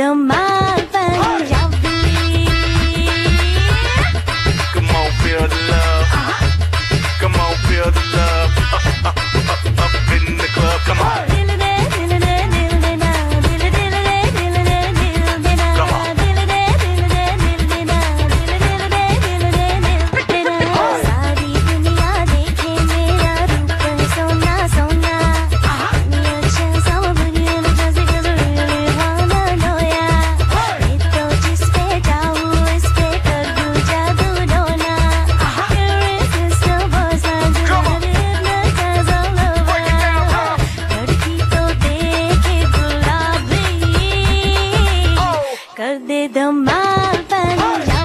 都麻烦 come on feel the love come on feel the love 得的麻烦。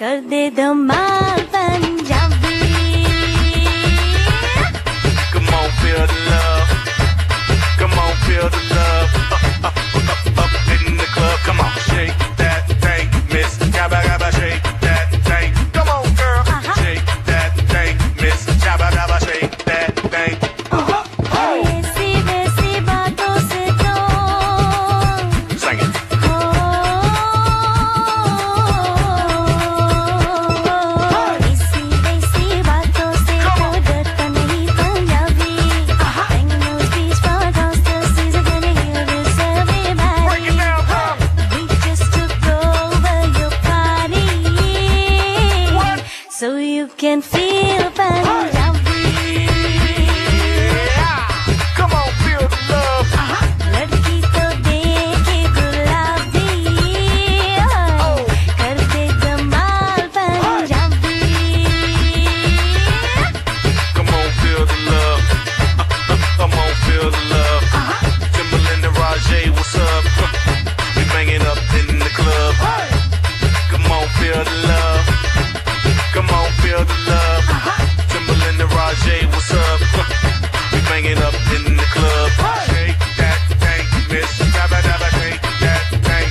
कर दे धमा बन जा। So you can feel the girl to love. Timbaland and Raje, what's up? we banging up in the club. Shake that tank, miss. Shake that tank.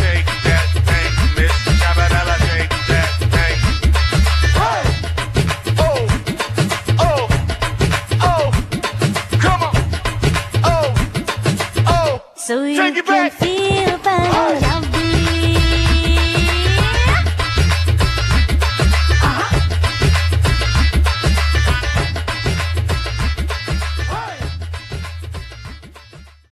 Shake that tank, miss. Shake that tank. Oh, oh, oh, come on. Oh, oh. So you can feel.